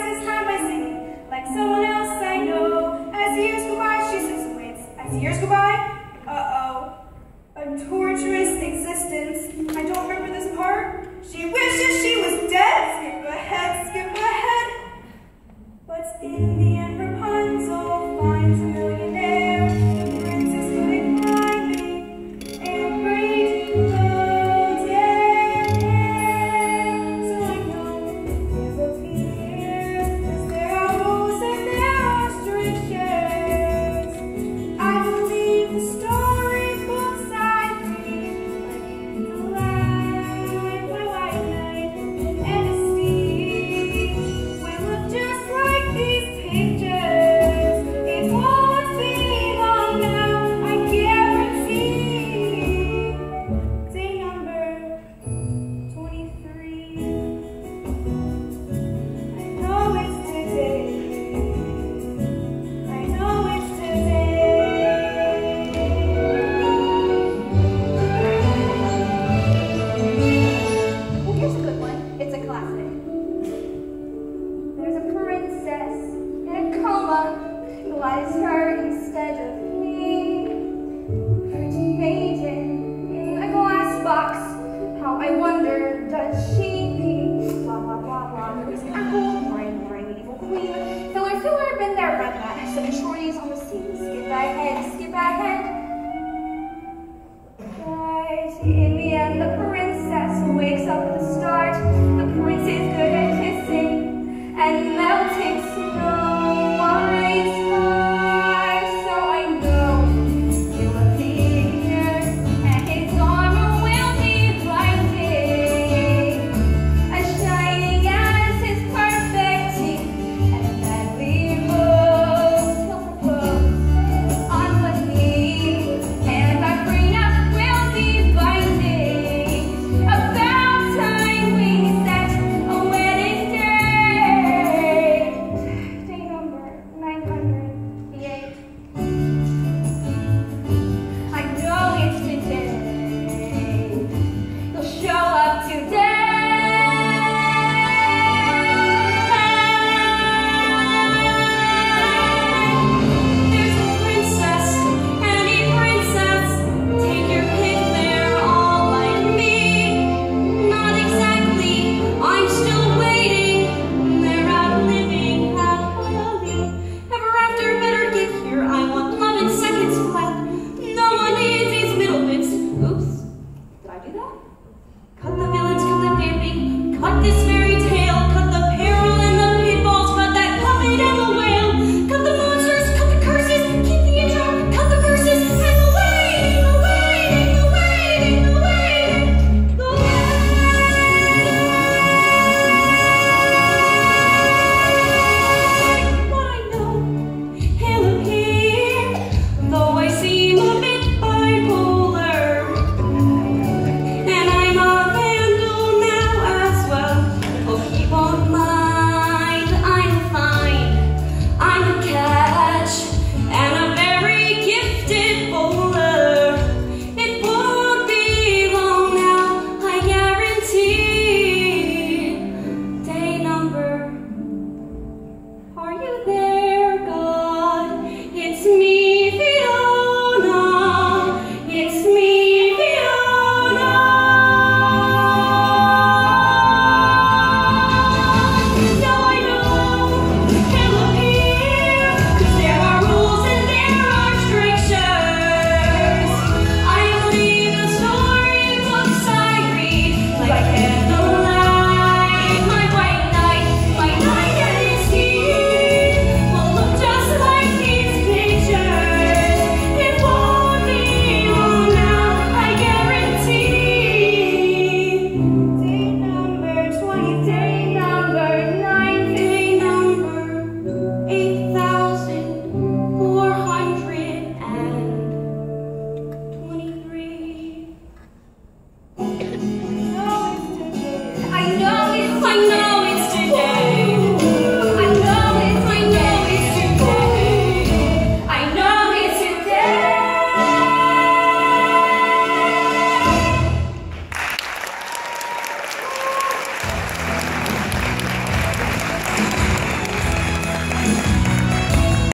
passes time by singing, like someone else I know. As years go by, she sits and. As years go by, uh-oh, a torturous existence knees on the seat. Skip thy head, skip thy head. Right in the end, the princess wakes up the star.